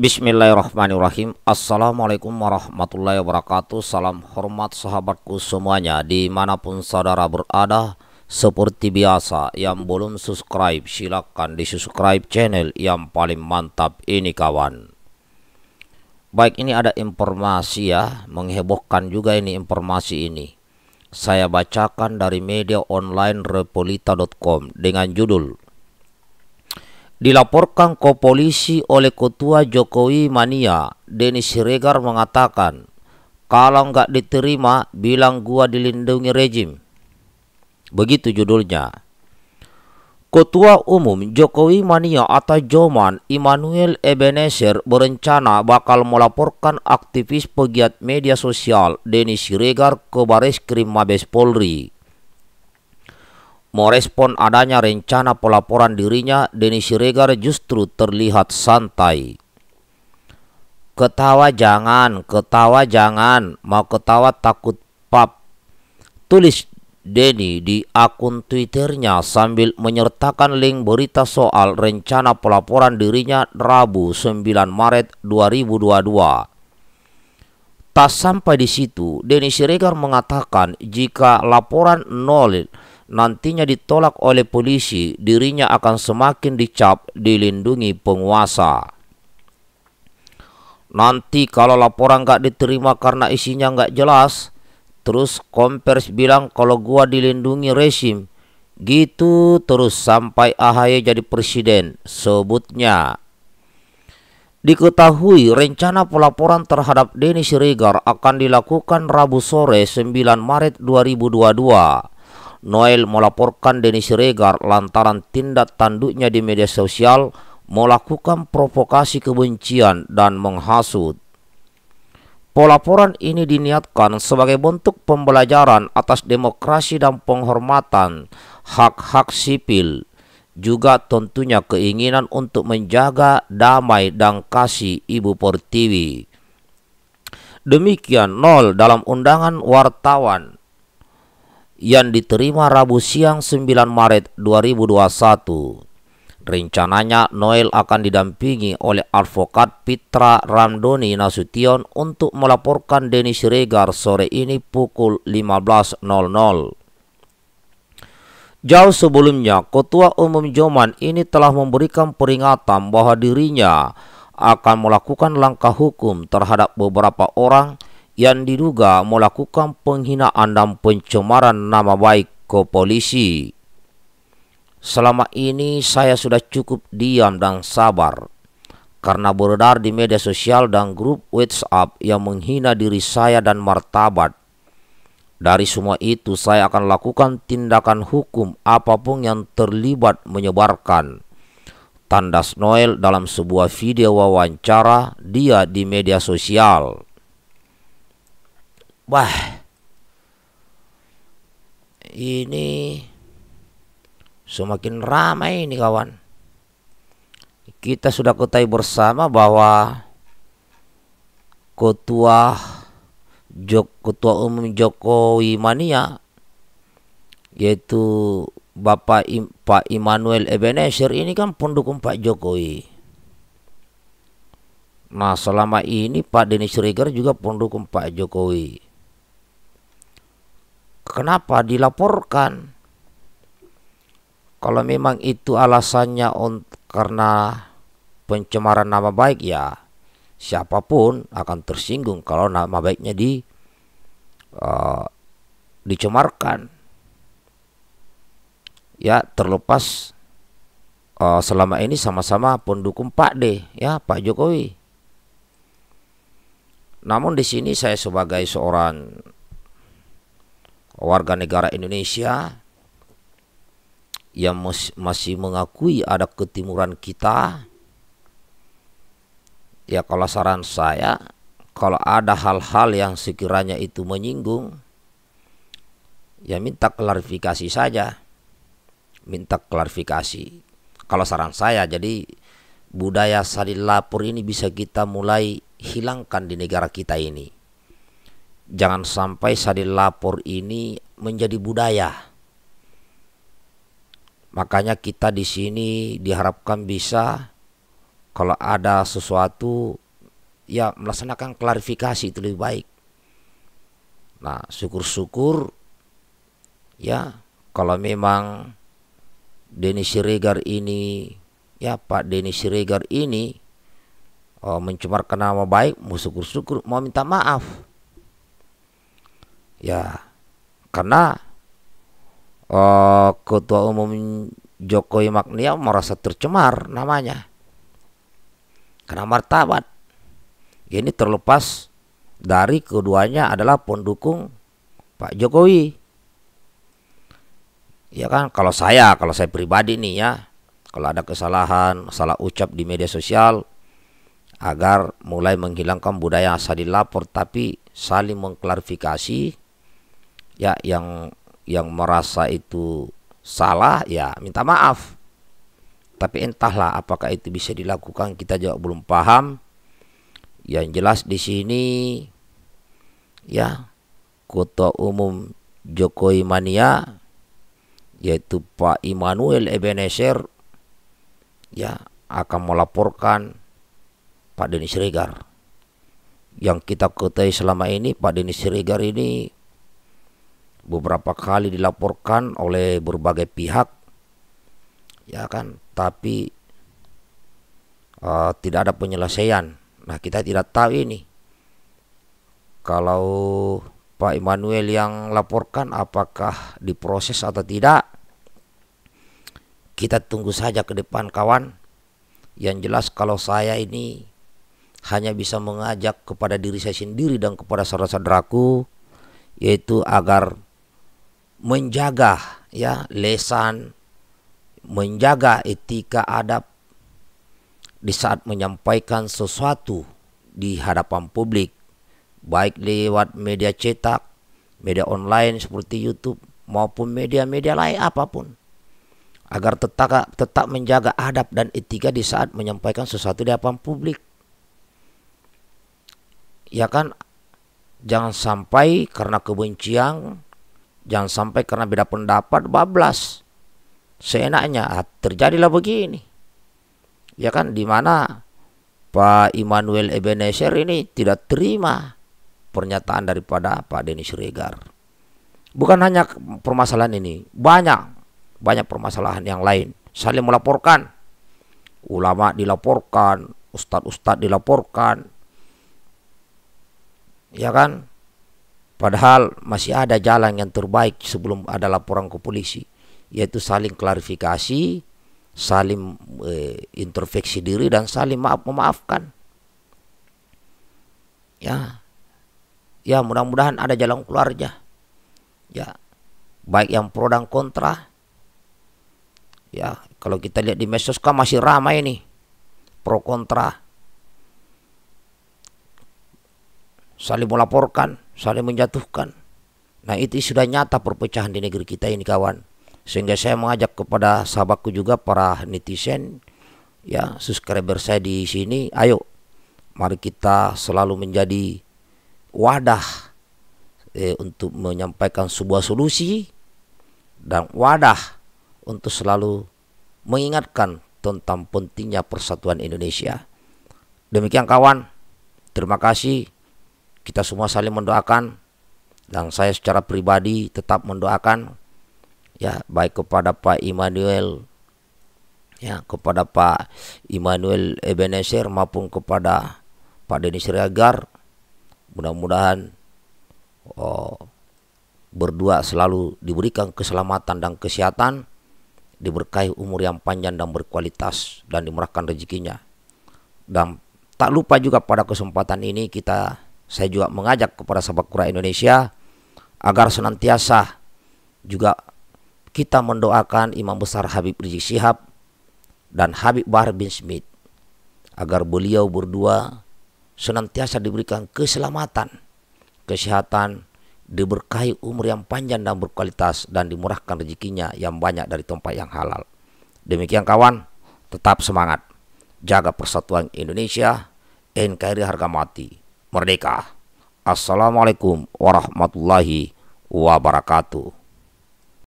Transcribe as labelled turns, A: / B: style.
A: Bismillahirrahmanirrahim. Assalamualaikum warahmatullahi wabarakatuh. Salam hormat sahabatku semuanya Di mana pun saudara berada Seperti biasa Yang belum subscribe Silahkan di subscribe channel Yang paling mantap ini kawan. Baik ini ada informasi ya Menghebohkan juga ini informasi ini. Saya bacakan dari media online repolita.com Dengan judul dilaporkan ke polisi oleh ketua Jokowi Mania, Denis Siregar mengatakan, kalau nggak diterima, bilang gua dilindungi rejim. Begitu judulnya. Ketua Umum Jokowi Mania atau Joman Immanuel Ebenezer berencana bakal melaporkan aktivis pegiat media sosial Denis Siregar ke Baris Krim Mabes Polri merespon adanya rencana pelaporan dirinya, Denis Siregar justru terlihat santai. Ketawa jangan, ketawa jangan, mau ketawa takut pap. Tulis Denny di akun Twitternya sambil menyertakan link berita soal rencana pelaporan dirinya Rabu 9 Maret 2022. Tak sampai di situ, Denny Siregar mengatakan jika laporan nol nantinya ditolak oleh polisi, dirinya akan semakin dicap dilindungi penguasa. Nanti kalau laporan nggak diterima karena isinya nggak jelas, terus kompers bilang kalau gua dilindungi resim, gitu terus sampai AHY jadi presiden, sebutnya. Diketahui rencana pelaporan terhadap Denny Siregar akan dilakukan Rabu sore 9 Maret 2022 Noel melaporkan Denis Regar lantaran tindak tanduknya di media sosial melakukan provokasi kebencian dan menghasut. Pelaporan ini diniatkan sebagai bentuk pembelajaran atas demokrasi dan penghormatan hak-hak sipil, juga tentunya keinginan untuk menjaga damai dan kasih Ibu Pertiwi. Demikian nol dalam undangan wartawan yang diterima Rabu siang 9 Maret 2021. Rencananya Noel akan didampingi oleh advokat Pitra Ramdoni Nasution untuk melaporkan Denis Regar sore ini pukul 15.00. Jauh sebelumnya, Ketua Umum Joman ini telah memberikan peringatan bahwa dirinya akan melakukan langkah hukum terhadap beberapa orang yang diduga melakukan penghinaan dan pencemaran nama baik ke polisi. Selama ini saya sudah cukup diam dan sabar karena beredar di media sosial dan grup WhatsApp yang menghina diri saya dan martabat. Dari semua itu saya akan lakukan tindakan hukum apa pun yang terlibat menyebarkan. Tandas Noel dalam sebuah video wawancara dia di media sosial. Wah, ini semakin ramai ini kawan. Kita sudah ketahui bersama bahwa ketua Jok, ketua umum Jokowi Mania yaitu Bapak Im, Pak Immanuel Ebenezer ini kan pendukung Pak Jokowi. Nah selama ini Pak Denis Regar juga pendukung Pak Jokowi. Kenapa dilaporkan? Kalau memang itu alasannya karena pencemaran nama baik ya siapa pun akan tersinggung kalau nama baiknya di uh, dicemarkan. Ya terlepas uh, selama ini sama-sama pendukung Pak D ya Pak Jokowi. Namun di sini saya sebagai seorang warga negara Indonesia yang masih mengakui ada ketimuran kita ya kalau saran saya kalau ada hal-hal yang sekiranya itu menyinggung ya minta klarifikasi saja. Minta klarifikasi. Kalau saran saya jadi budaya saling lapor ini bisa kita mulai hilangkan di negara kita ini Jangan sampai sadil lapor ini menjadi budaya. Makanya kita di sini diharapkan bisa kalau ada sesuatu ya melaksanakan klarifikasi itu lebih baik. Nah, syukur-syukur ya kalau memang Denny Siregar ini ya Pak Denny Siregar ini oh, mencemarkan nama baik, mau syukur-syukur, mau minta maaf. Ya, karena uh, Ketua Umum Jokowi Magnia merasa tercemar namanya. Karena martabat. Ini terlepas dari keduanya adalah pendukung Pak Jokowi. Ya kan, kalau saya, kalau saya pribadi nih ya, kalau ada kesalahan, salah ucap di media sosial, agar mulai menghilangkan budaya asal dilapor, tapi saling mengklarifikasi, ya yang yang merasa itu salah, ya minta maaf. Tapi entahlah apakah itu bisa dilakukan, kita juga belum paham. Yang jelas di sini, ya, Kota Umum Jokowi Mania yaitu Pak Immanuel Ebenezer ya akan melaporkan Pak Denis Siregar. Yang kita ketahui selama ini Pak Denis Siregar ini beberapa kali dilaporkan oleh berbagai pihak. Ya kan? Tapi uh, tidak ada penyelesaian. Nah kita tidak tahu ini. Kalau Pak Immanuel yang laporkan apakah diproses atau tidak? Kita tunggu saja ke depan kawan. Yang jelas kalau saya ini hanya bisa mengajak kepada diri saya sendiri dan kepada saudara-saudaraku yaitu agar menjaga ya lesan menjaga etika adab di saat menyampaikan sesuatu di hadapan publik baik lewat media cetak, media online seperti YouTube maupun media-media lain apa pun agar tetap tetap menjaga adab dan etika di saat menyampaikan sesuatu di hadapan publik. Ya kan jangan sampai karena kebencian, jangan sampai karena beda pendapat bablas. Seenaknya ah, terjadilah begini. Ya kan di mana Pak Immanuel Ebenezer ini tidak terima pernyataan daripada Pak Denny Siregar. Bukan hanya permasalahan ini, banyak banyak permasalahan yang lain. Saling melaporkan, ulama dilaporkan, ustadz-ustadz dilaporkan, ya kan? Padahal masih ada jalan yang terbaik sebelum ada laporan ke polisi, yaitu saling klarifikasi, saling eh, introspeksi diri dan saling maaf memaafkan. Ya, ya mudah-mudahan ada jalan keluarnya. Ya. Baik yang pro dan kontra. Ya kalau kita lihat di medsos kan masih ramai nih pro kontra. Saling melaporkan saling menjatuhkan nah itu sudah nyata perpecahan di negeri kita ini kawan sehingga saya mengajak kepada sahabatku juga para netizen ya subscriber saya di sini ayo mari kita selalu menjadi wadah eh, untuk menyampaikan sebuah solusi dan wadah untuk selalu mengingatkan tentang pentingnya persatuan Indonesia. Demikian kawan, terima kasih. Kita semua saling mendoakan dan saya secara pribadi tetap mendoakan ya baik kepada Pak Immanuel ya kepada Pak Immanuel Ebenezer maupun kepada Pak Denis Reagar Mudah-mudahan oh, berdua selalu diberikan keselamatan dan kesehatan, diberkahi umur yang panjang dan berkualitas dan dimurahkan rezekinya. Dan tak lupa juga pada kesempatan ini kita saya juga mengajak kepada sahabat Kura Indonesia agar senantiasa juga kita mendoakan Imam Besar Habib Rizik Sihab dan Habib Bahar bin Smith agar beliau berdua senantiasa diberikan keselamatan, kesehatan, diberkahi umur yang panjang dan berkualitas dan dimurahkan rezekinya yang banyak dari tempat yang halal. Demikian kawan, tetap semangat. Jaga persatuan Indonesia, NKRI harga mati. Merdeka. Assalamualaikum warahmatullahi wabarakatuh.